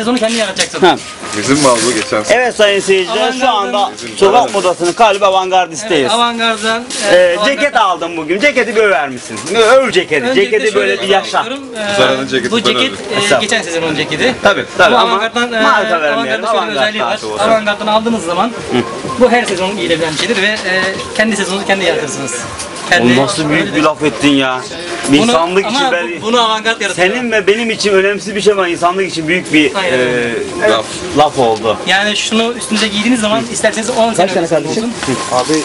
Sezonu kendin yaratacaksın. Ha. Bizim mal bu geçen sene. Evet sayın seyirciler şu anda Avantgard'ın- sokak modasının kalbi avantgardisteyiz. Evet, avantgarddan. Ee, e, ceket aldım bugün. Ceketi bir över misin? Öv ceketi. Öncelikle Ceketi şöyle böyle bir yaşa. anlatıyorum. Ee, Zara'nın ceketi Bu ben ceket e, Estağfurullah. geçen sezonun ceketi. Tabii tabii Bu ama avantgarddan, e, marka vermeyelim. avantgardın şöyle bir Avantgard özelliği var. tarzı olsun. Avantgarddan aldığınız zaman bu her sezon giyilebilen bir şeydir ve e, kendi sezonunuzu kendi yaratırsınız. Kendi, O nasıl büyük bir laf ettin ya. Bunu- İnsanlık ama için bu- ben... bunu avantgard yaratıyor. Senin ve benim için önemsiz bir şey ama insanlık için büyük bir Aynen e. Laf. laf oldu. Yani şunu üstünüze giydiğiniz zaman isterseniz 10 sene tane kardeşim? olsun.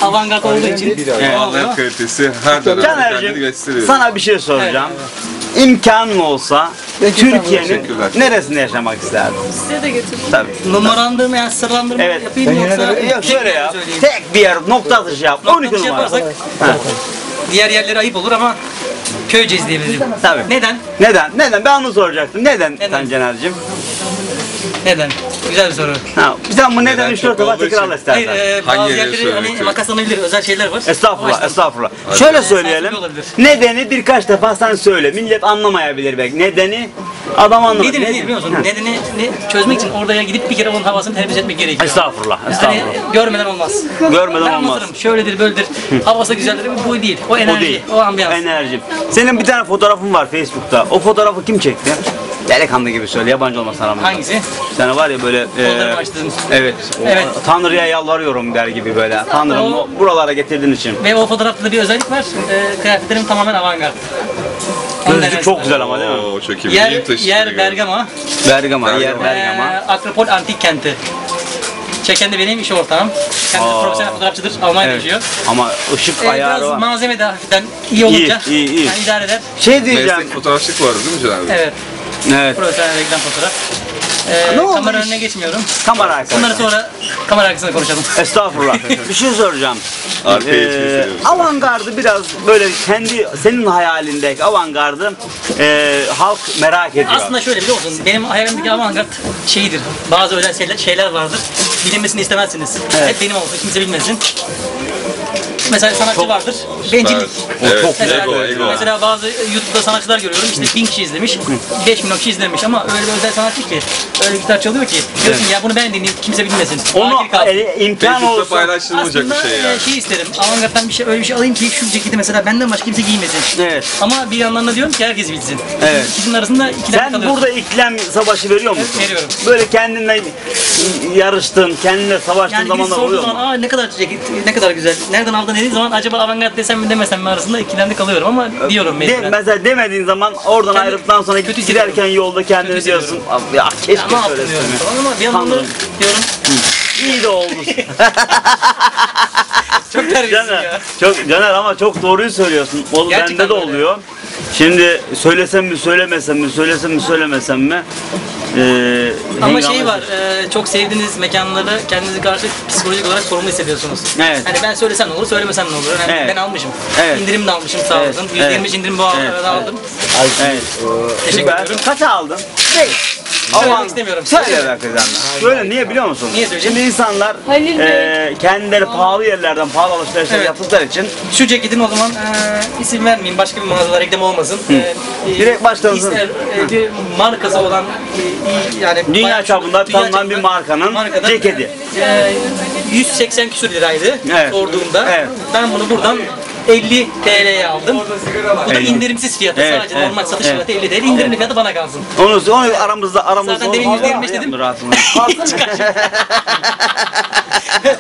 Avantgard olduğu için. Evet. Malların kalitesi her dönem kendini gösteriyor. sana bir şey soracağım. İmkanın olsa Türkiye'nin neresinde yaşamak isterdin? Size de getirdim. Tabii. Numarandırma yani sırlandırma Evet. yapayım mı yoksa Yok şöyle tek ya. Tek bir yer nokta atışı yap. Nokta 12 atışı numara. diğer yerlere ayıp olur ama Köyceğiz diyebilirim. Tabii. Neden? Neden? Neden? Ben onu soracaktım. Neden, Neden? sen Caner'cim? Neden? Güzel bir soru. Ha, sen bu neden Neden 3 çok 4 defa olduğu için. tekrarla Hayır, istersen. e, Hangi bazı yeri yerleri söylemek hani istiyorsun? makaslanabilir, özel şeyler var. Estağfurullah, yüzden- estağfurullah. Şöyle Ee, söyleyelim. sensibil olabilir. Nedeni birkaç defa sen söyle. Millet anlamayabilir belki. Nedeni adam anlamaz. Nedeni ne biliyor musun? Nedeni ne çözmek için oraya gidip bir kere onun havasını teneffüs etmek gerekiyor. Estağfurullah, Hani estağfurullah. görmeden olmaz. Görmeden ben olmaz. Şöyledir, böyledir. Havası güzeldir. Bu değil. O O enerji, değil. o, ambiyans. Enerji. Senin bir tane fotoğrafın var Facebook'ta. O fotoğrafı kim çekti? Delikanlı gibi söyle, yabancı olmasına rağmen. Hangisi? Bir tane var ya böyle... Kollarımı e, açtın. Evet. o- Evet. Tanrı'ya yalvarıyorum der gibi böyle. Tanrım O- o buralara getirdiğin için. Ve o fotoğrafta da bir özellik var. E, kıyafetlerim tamamen avantgard. Gözlük çok güzel ama değil mi? Oo çok iyi. Yer, taşıdı yer gördüm. Bergama. Bergama, yer Bergama. Bergama. Ee, Akropol Antik Kenti. Çeken de benim iş ortağım. Kendisi Aa. profesyonel fotoğrafçıdır. Almanya'da Evet. yaşıyor. Ama ışık Ee, ayarı biraz var. malzeme de hafiften iyi olunca iyi, iyi. Yani idare eder. Şey diyeceğim. Meslek fotoğrafçılık vardı değil mi Caner Bey? Evet. Evet. Profesyonel reklam fotoğraf. Ee, Ne oldu kamera önüne geçmiyorum. Kamera Bunları arkadaşlar. sonra kamera arkasında konuşalım. Estağfurullah. bir şey soracağım. Arkaya Ee, içeri seriyoruz. avantgardı biraz böyle kendi senin hayalindeki avantgardı e, halk merak ediyor. Aslında şöyle biliyor musun? Benim hayalimdeki avantgard şeyidir. Bazı özel şeyler, şeyler vardır. Bilinmesini istemezsiniz. Evet. Hep benim olsun, kimse bilmesin. Mesela sanatçı vardır. Bencillik. Evet. çok güzel Mesela, Ego, ego. mesela bazı YouTube'da sanatçılar görüyorum işte bin kişi izlemiş, 5 milyon kişi izlemiş ama öyle bir özel sanatçı ki öyle gitar çalıyor ki diyorsun ya bunu ben dinleyeyim kimse bilmesin. Onu e, imkan olsa paylaşılmayacak bir Aslında şey e, yani. şey isterim, avantgarddan bir şey, öyle bir şey alayım ki şu ceketi mesela benden başka kimse giymesin. Evet. Ama bir yandan da diyorum ki herkes bilsin. Evet. İkisinin arasında ikilem sen kalıyorsun. burada iklem savaşı veriyor musun? Evet, veriyorum. Böyle kendinle yarıştın, kendinle savaştığın Yani zamanlar oluyor zaman mu? aa ne kadar ceket, ne kadar güzel, nereden aldın dediği zaman acaba avantgard desem mi demesem mi arasında ikilemde kalıyorum ama diyorum De, mecburen. mesela demediğin zaman oradan Kendi- ayrıldıktan sonra kötü giderken hissediyorum. yolda kendini Kötü diyorsun. "Abi Ya keşke ama altın diyorum falan ama bir yandan da diyorum İyi de oldu. çok terbiyesiz Caner, ya. çok Caner ama çok doğruyu söylüyorsun. O Gerçekten bende de böyle. oluyor. Şimdi söylesem mi söylemesem mi söylesem mi söylemesem mi ee, Ama şey var, e, çok sevdiğiniz mekanları kendinizi karşı psikolojik olarak sorumlu hissediyorsunuz. Evet. Hani ben söylesem ne olur, söylemesem ne olur. Hani Evet. ben almışım. Evet. İndirim de almışım sağ olun. Evet. %25 indirim bu Evet. arada aldım. Evet. Teşekkür Süper. ediyorum. Kaç aldın? Söylemek istemiyorum. Söyle be kızım. Söyle niye biliyor musun? Niye söyleyeceğim? Şimdi insanlar Halil Bey. e, kendileri pahalı yerlerden pahalı alışverişler Evet. yaptıkları için Şu ceketin o zaman e, isim vermeyeyim, başka bir mağazada reklam olmasın. E, e, Direkt başlansın. ister, e, bir markası olan e, iyi- yani Dünya bayağı- çapında dünya tanınan bir çapında markanın markadan, ceketi. e, 180 küsur liraydı Evet. sorduğumda. Evet. Ben bunu buradan 50 TL'ye aldım. Bu da 50. indirimsiz fiyatı. Evet, Sadece evet, normal satış evet. fiyatı 50 TL. İndirimli fiyatı bana kalsın. Onu, onu aramızda aramızda Zaten demin onu- %25 dedim.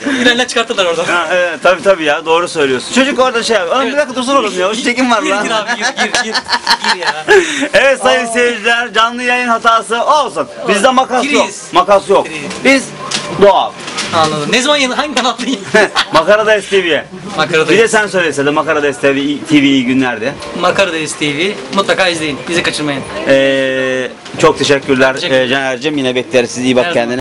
Bilenler çıkarttılar oradan. Ha, evet, tabii tabii ya doğru söylüyorsun. Çocuk orada şey yapıyor. Oğlum bir dakika dursun oğlum ya. Şu çekim var lan. gir abi gir gir gir. Gir ya. evet sayın seyirciler canlı yayın hatası olsun. Bizde makas yok. Kiriyiz. Makas yok. Kiriyiz. Biz doğal. Anladım. Ne zaman yayın? Hangi kanattayım? Makarada STV'ye. Makarada Bir de sen söylese de Makarada STV TV iyi günlerdi. Makaradayız TV. Mutlaka izleyin. Bizi kaçırmayın. Ee, çok teşekkürler Teşekkür ee, Caner'cim. Yine bekleriz sizi iyi bak Her kendine.